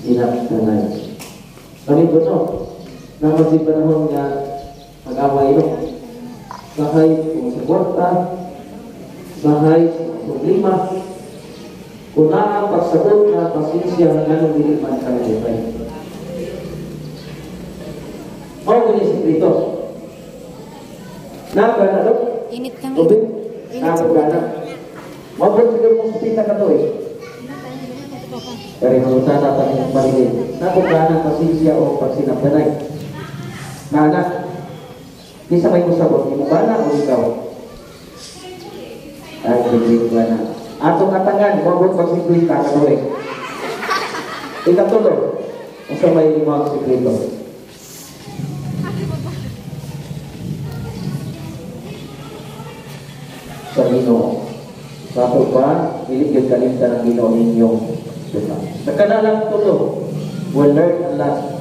sinaptanay. Kami po no, naman si panahon nga mag-away no. Sahay kung sahay sa problema, kung naa pagsagot na pasensya ng ganong dili man kalagay. Mao ko ni sekreto. Naka na do? Init kami. Naka na. Mabot siguro mo sa pita ka to eh. Dari manutan at ang paligid. Nako ka ng pasensya o pagsinapdanay. Nana, di sa may kusabot, mo ba na o ikaw? Ay, biglig ba na? Atong katangan, mabot pagsikwita ka to eh. Ikatulo, sa may limang sikreto. Sa Ginoo. Sapo ba, iligid kalimta ng Ginoo ninyong Diba? Sa kanalang tulo, will learn a lot